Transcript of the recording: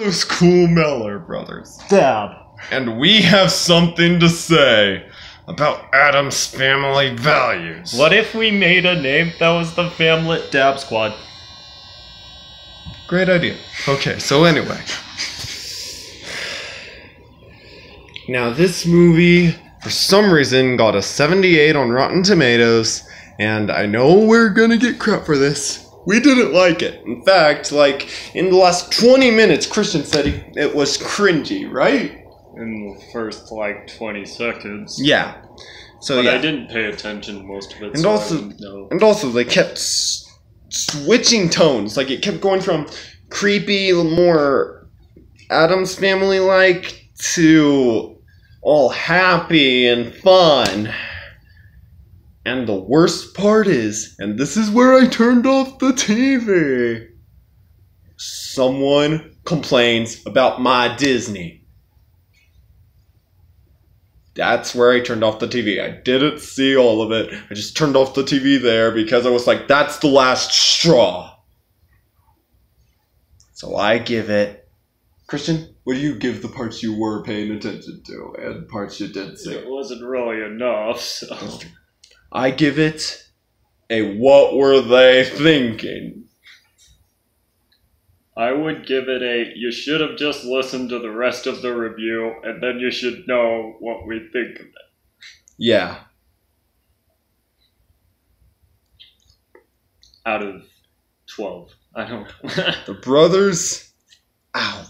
Those cool Miller brothers. Dab. And we have something to say about Addams family values. What if we made a name that was the Famlet Dab Squad? Great idea. Okay, so anyway. Now, this movie, for some reason, got a 78 on Rotten Tomatoes, and I know we're gonna get crap for this. We didn't like it. In fact, like, in the last 20 minutes, Christian said he, it was cringy, right? In the first like 20 seconds. Yeah. So, But yeah. I didn't pay attention most of it. And so also-. And also, they kept s- switching tones. Like, it kept going from creepy, more Addams Family like to all happy and fun. And the worst part is, and this is where I turned off the TV. Someone complains about my Disney. That's where I turned off the TV. I didn't see all of it. I just turned off the TV there because I was like, that's the last straw. So I give it. Christian, what do you give the parts you were paying attention to and parts you didn't see? It wasn't really enough, so. Oh. I give it a what were they thinking? I would give it a. You should have just listened to the rest of the review, and then you should know what we think of it. Yeah. Out of 12. I don't know. The brothers out.